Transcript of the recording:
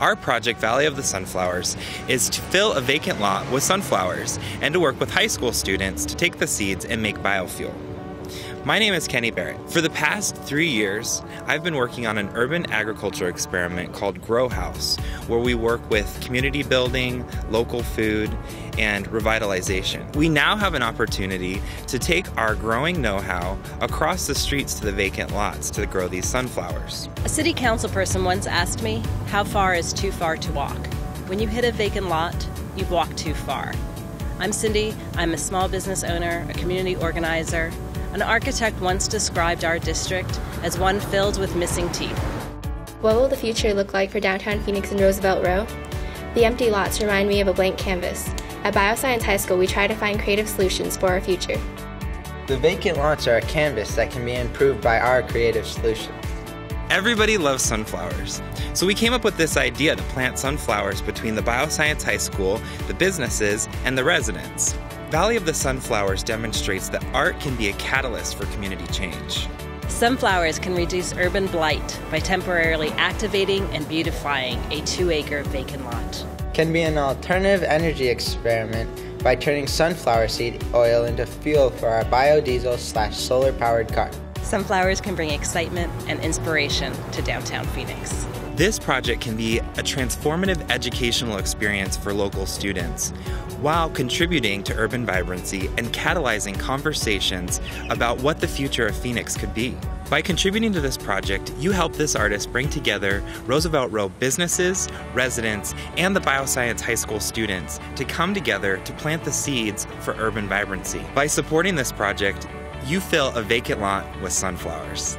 Our project, Valley of the Sunflowers, is to fill a vacant lot with sunflowers and to work with high school students to take the seeds and make biofuel. My name is Kenny Barrett. For the past three years, I've been working on an urban agriculture experiment called Grow House, where we work with community building, local food, and revitalization. We now have an opportunity to take our growing know how across the streets to the vacant lots to grow these sunflowers. A city council person once asked me, How far is too far to walk? When you hit a vacant lot, you've walked too far. I'm Cindy. I'm a small business owner, a community organizer, an architect once described our district as one filled with missing teeth. What will the future look like for downtown Phoenix and Roosevelt Row? The empty lots remind me of a blank canvas. At Bioscience High School, we try to find creative solutions for our future. The vacant lots are a canvas that can be improved by our creative solutions. Everybody loves sunflowers. So we came up with this idea to plant sunflowers between the Bioscience High School, the businesses, and the residents. Valley of the Sunflowers demonstrates that art can be a catalyst for community change. Sunflowers can reduce urban blight by temporarily activating and beautifying a two acre vacant lot. Can be an alternative energy experiment by turning sunflower seed oil into fuel for our biodiesel slash solar powered car. Sunflowers can bring excitement and inspiration to downtown Phoenix. This project can be a transformative educational experience for local students while contributing to urban vibrancy and catalyzing conversations about what the future of Phoenix could be. By contributing to this project, you help this artist bring together Roosevelt Row businesses, residents, and the Bioscience High School students to come together to plant the seeds for urban vibrancy. By supporting this project, you fill a vacant lot with sunflowers.